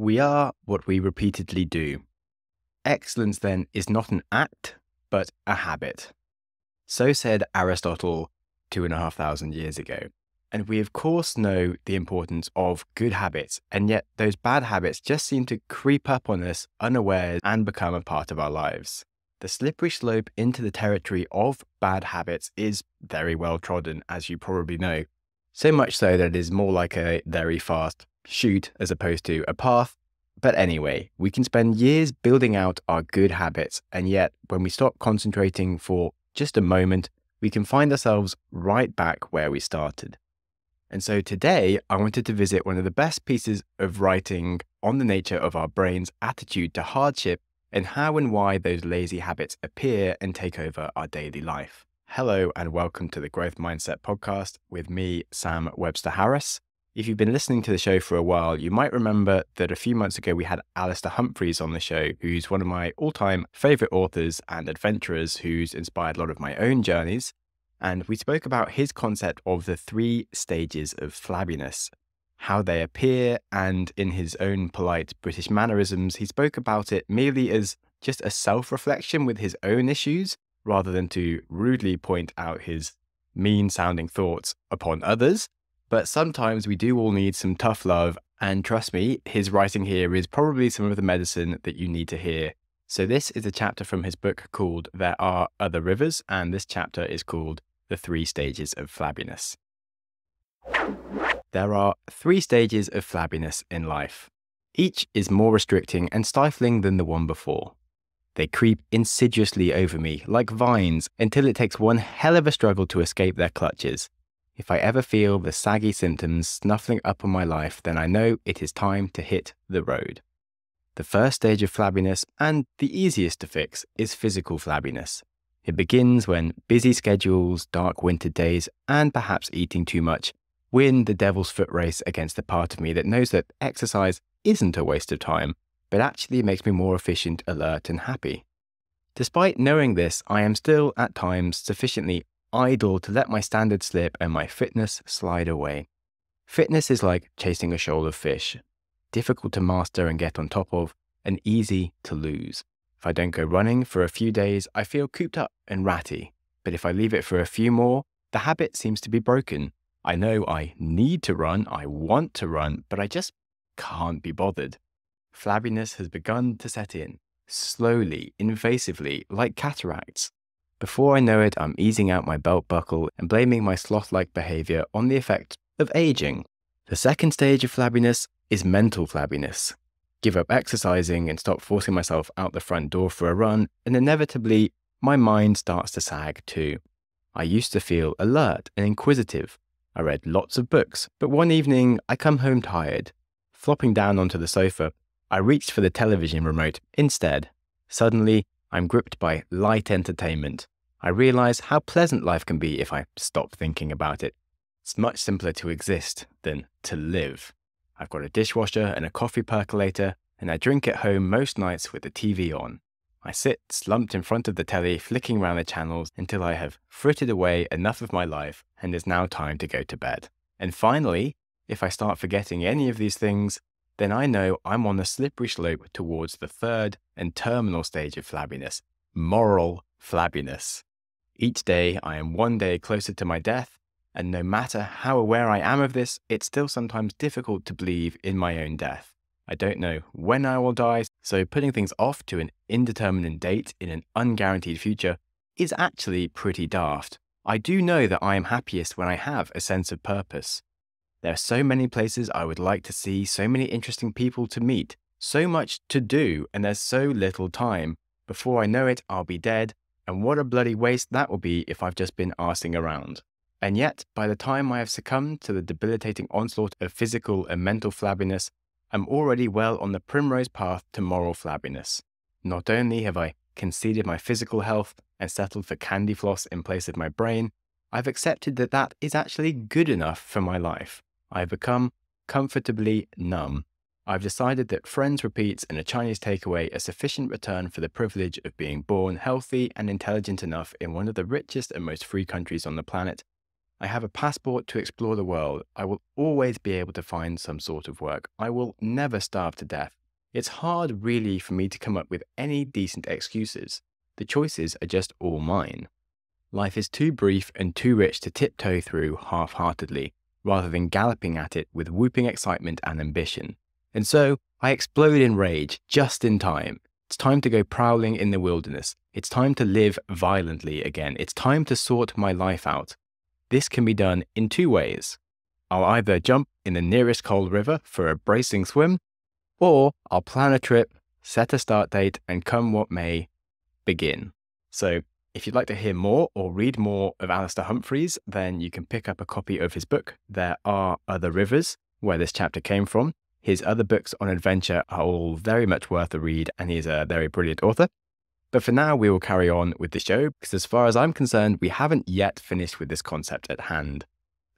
We are what we repeatedly do. Excellence, then, is not an act, but a habit. So said Aristotle two and a half thousand years ago. And we, of course, know the importance of good habits, and yet those bad habits just seem to creep up on us unawares and become a part of our lives. The slippery slope into the territory of bad habits is very well trodden, as you probably know. So much so that it is more like a very fast chute as opposed to a path. But anyway, we can spend years building out our good habits, and yet when we stop concentrating for just a moment, we can find ourselves right back where we started. And so today, I wanted to visit one of the best pieces of writing on the nature of our brain's attitude to hardship and how and why those lazy habits appear and take over our daily life. Hello, and welcome to the Growth Mindset Podcast with me, Sam Webster Harris. If you've been listening to the show for a while, you might remember that a few months ago we had Alastair Humphreys on the show, who's one of my all time favorite authors and adventurers who's inspired a lot of my own journeys. And we spoke about his concept of the three stages of flabbiness, how they appear, and in his own polite British mannerisms, he spoke about it merely as just a self reflection with his own issues, rather than to rudely point out his mean sounding thoughts upon others. But sometimes we do all need some tough love. And trust me, his writing here is probably some of the medicine that you need to hear. So, this is a chapter from his book called There Are Other Rivers, and this chapter is called The Three Stages of Flabbiness. There are three stages of flabbiness in life. Each is more restricting and stifling than the one before. They creep insidiously over me like vines until it takes one hell of a struggle to escape their clutches. If I ever feel the saggy symptoms snuffling up on my life, then I know it is time to hit the road. The first stage of flabbiness, and the easiest to fix, is physical flabbiness. It begins when busy schedules, dark winter days, and perhaps eating too much win the devil's foot race against the part of me that knows that exercise isn't a waste of time, but actually makes me more efficient, alert, and happy. Despite knowing this, I am still at times sufficiently idle to let my standards slip and my fitness slide away. Fitness is like chasing a shoal of fish, difficult to master and get on top of, and easy to lose. If I don't go running for a few days, I feel cooped up and ratty. But if I leave it for a few more, the habit seems to be broken. I know I need to run, I want to run, but I just can't be bothered. Flabbiness has begun to set in, slowly, invasively, like cataracts. Before I know it, I'm easing out my belt buckle and blaming my sloth like behavior on the effect of aging. The second stage of flabbiness is mental flabbiness. Give up exercising and stop forcing myself out the front door for a run, and inevitably, my mind starts to sag too. I used to feel alert and inquisitive. I read lots of books, but one evening I come home tired. Flopping down onto the sofa, I reached for the television remote instead. Suddenly, I'm gripped by light entertainment. I realize how pleasant life can be if I stop thinking about it. It's much simpler to exist than to live. I've got a dishwasher and a coffee percolator, and I drink at home most nights with the TV on. I sit slumped in front of the telly, flicking around the channels until I have frittered away enough of my life and it's now time to go to bed. And finally, if I start forgetting any of these things, then I know I'm on the slippery slope towards the third and terminal stage of flabbiness moral flabbiness. Each day, I am one day closer to my death, and no matter how aware I am of this, it's still sometimes difficult to believe in my own death. I don't know when I will die, so putting things off to an indeterminate date in an unguaranteed future is actually pretty daft. I do know that I am happiest when I have a sense of purpose. There are so many places I would like to see, so many interesting people to meet, so much to do, and there's so little time. Before I know it, I'll be dead, and what a bloody waste that will be if I've just been arsing around. And yet, by the time I have succumbed to the debilitating onslaught of physical and mental flabbiness, I'm already well on the primrose path to moral flabbiness. Not only have I conceded my physical health and settled for candy floss in place of my brain, I've accepted that that is actually good enough for my life. I've become comfortably numb. I've decided that friends repeats and a Chinese takeaway are sufficient return for the privilege of being born healthy and intelligent enough in one of the richest and most free countries on the planet. I have a passport to explore the world. I will always be able to find some sort of work. I will never starve to death. It's hard, really, for me to come up with any decent excuses. The choices are just all mine. Life is too brief and too rich to tiptoe through half heartedly, rather than galloping at it with whooping excitement and ambition. And so I explode in rage just in time. It's time to go prowling in the wilderness. It's time to live violently again. It's time to sort my life out. This can be done in two ways. I'll either jump in the nearest cold river for a bracing swim, or I'll plan a trip, set a start date, and come what may, begin. So if you'd like to hear more or read more of Alastair Humphreys, then you can pick up a copy of his book, There Are Other Rivers, where this chapter came from. His other books on adventure are all very much worth a read, and he's a very brilliant author. But for now, we will carry on with the show, because as far as I'm concerned, we haven't yet finished with this concept at hand.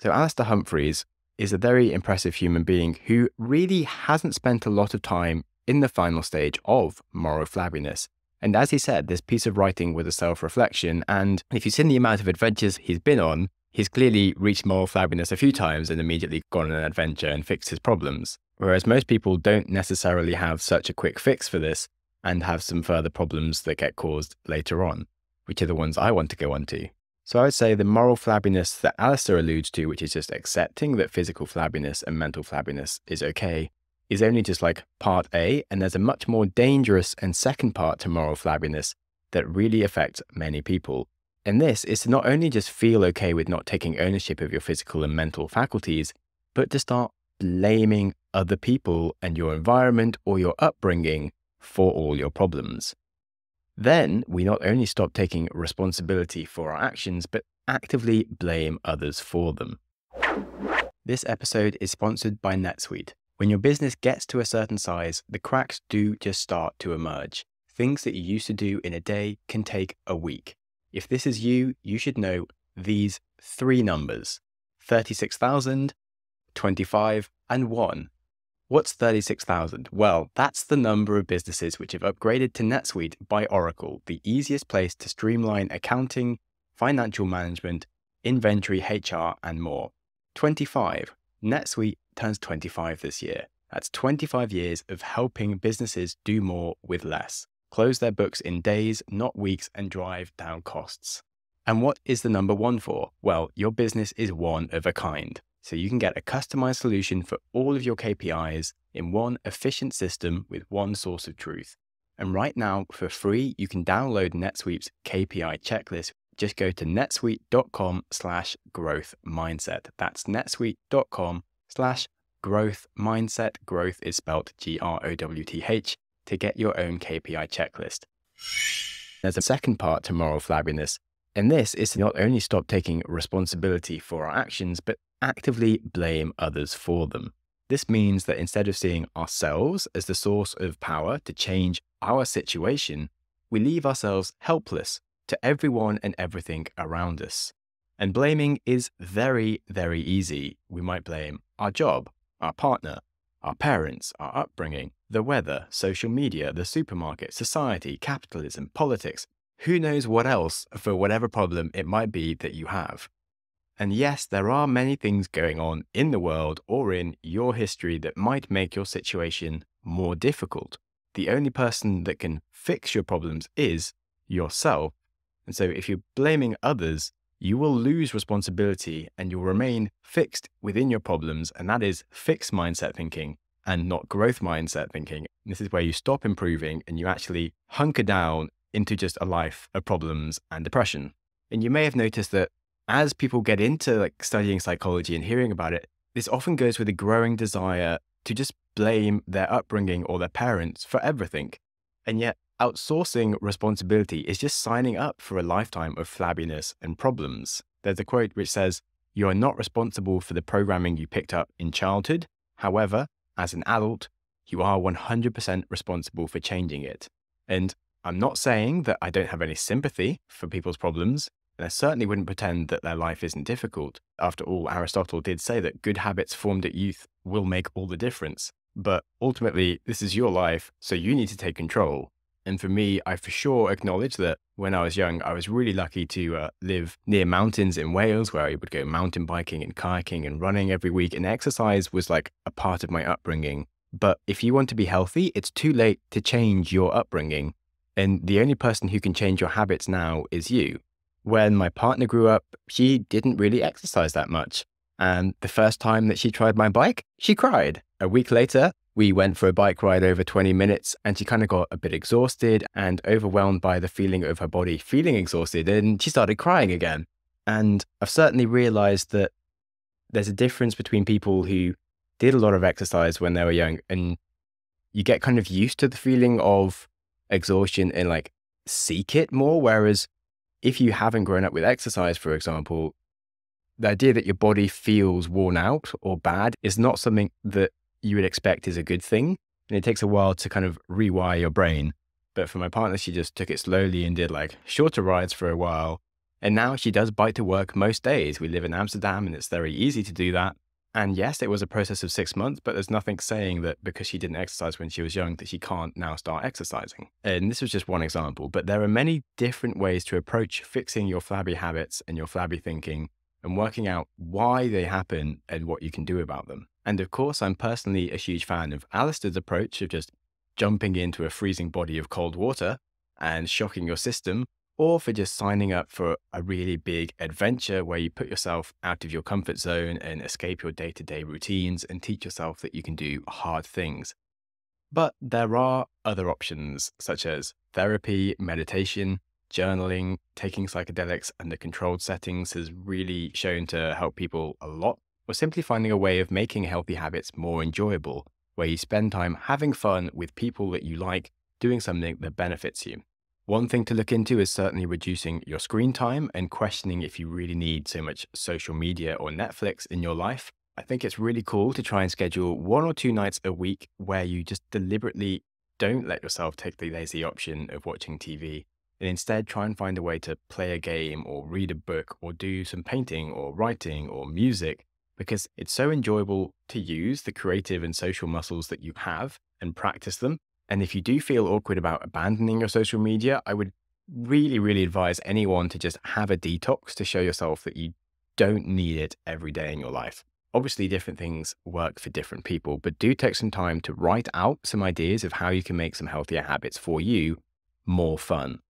So, Alastair Humphreys is a very impressive human being who really hasn't spent a lot of time in the final stage of moral flabbiness. And as he said, this piece of writing was a self reflection. And if you've seen the amount of adventures he's been on, he's clearly reached moral flabbiness a few times and immediately gone on an adventure and fixed his problems. Whereas most people don't necessarily have such a quick fix for this and have some further problems that get caused later on, which are the ones I want to go on to. So I would say the moral flabbiness that Alastair alludes to, which is just accepting that physical flabbiness and mental flabbiness is okay, is only just like part A, and there's a much more dangerous and second part to moral flabbiness that really affects many people. And this is to not only just feel okay with not taking ownership of your physical and mental faculties, but to start blaming other people and your environment or your upbringing for all your problems. Then we not only stop taking responsibility for our actions, but actively blame others for them. This episode is sponsored by NetSuite. When your business gets to a certain size, the cracks do just start to emerge. Things that you used to do in a day can take a week. If this is you, you should know these three numbers 36,000, 25, and 1. What's 36,000? Well, that's the number of businesses which have upgraded to NetSuite by Oracle, the easiest place to streamline accounting, financial management, inventory, HR, and more. 25. NetSuite turns 25 this year. That's 25 years of helping businesses do more with less, close their books in days, not weeks, and drive down costs. And what is the number one for? Well, your business is one of a kind. So you can get a customized solution for all of your KPIs in one efficient system with one source of truth. And right now, for free, you can download NetSuite's KPI checklist. Just go to netsuite.com slash growth mindset. That's netsuite.com slash growth mindset. Growth is spelled G R O W T H to get your own KPI checklist. There's a second part to moral flabbiness, and this is to not only stop taking responsibility for our actions, but actively blame others for them. This means that instead of seeing ourselves as the source of power to change our situation, we leave ourselves helpless to everyone and everything around us. And blaming is very, very easy. We might blame our job, our partner, our parents, our upbringing, the weather, social media, the supermarket, society, capitalism, politics, who knows what else for whatever problem it might be that you have. And yes, there are many things going on in the world or in your history that might make your situation more difficult. The only person that can fix your problems is yourself. And so if you're blaming others, you will lose responsibility and you'll remain fixed within your problems. And that is fixed mindset thinking and not growth mindset thinking. This is where you stop improving and you actually hunker down into just a life of problems and depression. And you may have noticed that as people get into like studying psychology and hearing about it, this often goes with a growing desire to just blame their upbringing or their parents for everything. And yet outsourcing responsibility is just signing up for a lifetime of flabbiness and problems. There's a quote which says, You are not responsible for the programming you picked up in childhood. However, as an adult, you are 100% responsible for changing it. And I'm not saying that I don't have any sympathy for people's problems, and I certainly wouldn't pretend that their life isn't difficult. After all, Aristotle did say that good habits formed at youth will make all the difference. But ultimately, this is your life, so you need to take control. And for me, I for sure acknowledge that when I was young, I was really lucky to uh, live near mountains in Wales where I would go mountain biking and kayaking and running every week. And exercise was like a part of my upbringing. But if you want to be healthy, it's too late to change your upbringing. And the only person who can change your habits now is you. When my partner grew up, she didn't really exercise that much. And the first time that she tried my bike, she cried. A week later, we went for a bike ride over 20 minutes and she kind of got a bit exhausted and overwhelmed by the feeling of her body feeling exhausted and she started crying again. And I've certainly realized that there's a difference between people who did a lot of exercise when they were young and you get kind of used to the feeling of exhaustion and like seek it more. Whereas if you haven't grown up with exercise, for example, the idea that your body feels worn out or bad is not something that you would expect is a good thing. And it takes a while to kind of rewire your brain. But for my partner, she just took it slowly and did like shorter rides for a while. And now she does bike to work most days. We live in Amsterdam and it's very easy to do that. And yes, it was a process of six months, but there's nothing saying that because she didn't exercise when she was young, that she can't now start exercising. And this was just one example, but there are many different ways to approach fixing your flabby habits and your flabby thinking and working out why they happen and what you can do about them. And of course, I'm personally a huge fan of Alastair's approach of just jumping into a freezing body of cold water and shocking your system or for just signing up for a really big adventure where you put yourself out of your comfort zone and escape your day to day routines and teach yourself that you can do hard things. But there are other options, such as therapy, meditation, journaling, taking psychedelics under controlled settings has really shown to help people a lot, or simply finding a way of making healthy habits more enjoyable, where you spend time having fun with people that you like, doing something that benefits you. One thing to look into is certainly reducing your screen time and questioning if you really need so much social media or Netflix in your life. I think it's really cool to try and schedule one or two nights a week where you just deliberately don't let yourself take the lazy option of watching TV and instead try and find a way to play a game or read a book or do some painting or writing or music because it's so enjoyable to use the creative and social muscles that you have and practice them and if you do feel awkward about abandoning your social media, I would really, really advise anyone to just have a detox to show yourself that you don't need it every day in your life. Obviously, different things work for different people, but do take some time to write out some ideas of how you can make some healthier habits for you more fun.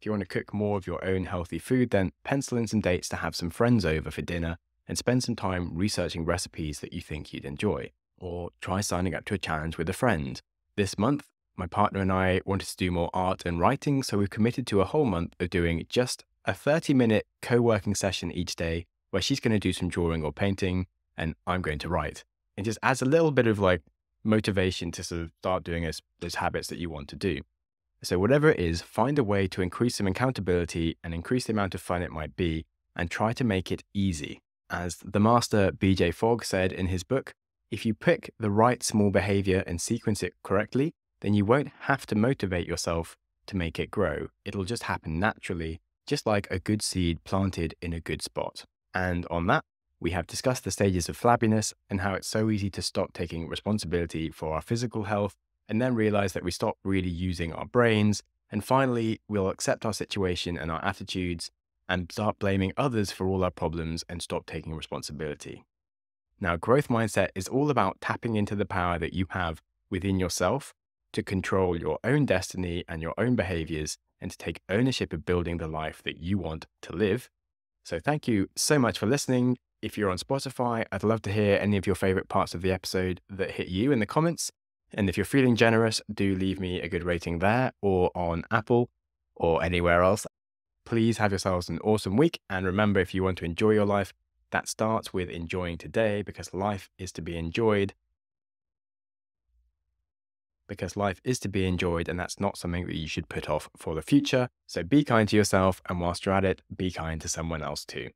If you want to cook more of your own healthy food, then pencil in some dates to have some friends over for dinner and spend some time researching recipes that you think you'd enjoy. Or try signing up to a challenge with a friend. This month, my partner and I wanted to do more art and writing, so we've committed to a whole month of doing just a 30 minute co working session each day where she's going to do some drawing or painting and I'm going to write. It just adds a little bit of like motivation to sort of start doing those, those habits that you want to do. So, whatever it is, find a way to increase some accountability and increase the amount of fun it might be and try to make it easy. As the master BJ Fogg said in his book, if you pick the right small behavior and sequence it correctly, then you won't have to motivate yourself to make it grow. It'll just happen naturally, just like a good seed planted in a good spot. And on that, we have discussed the stages of flabbiness and how it's so easy to stop taking responsibility for our physical health and then realize that we stop really using our brains. And finally, we'll accept our situation and our attitudes and start blaming others for all our problems and stop taking responsibility. Now, growth mindset is all about tapping into the power that you have within yourself to control your own destiny and your own behaviors and to take ownership of building the life that you want to live. So, thank you so much for listening. If you're on Spotify, I'd love to hear any of your favorite parts of the episode that hit you in the comments. And if you're feeling generous, do leave me a good rating there or on Apple or anywhere else. Please have yourselves an awesome week. And remember, if you want to enjoy your life, that starts with enjoying today because life is to be enjoyed because life is to be enjoyed and that's not something that you should put off for the future. So be kind to yourself, and whilst you're at it, be kind to someone else too.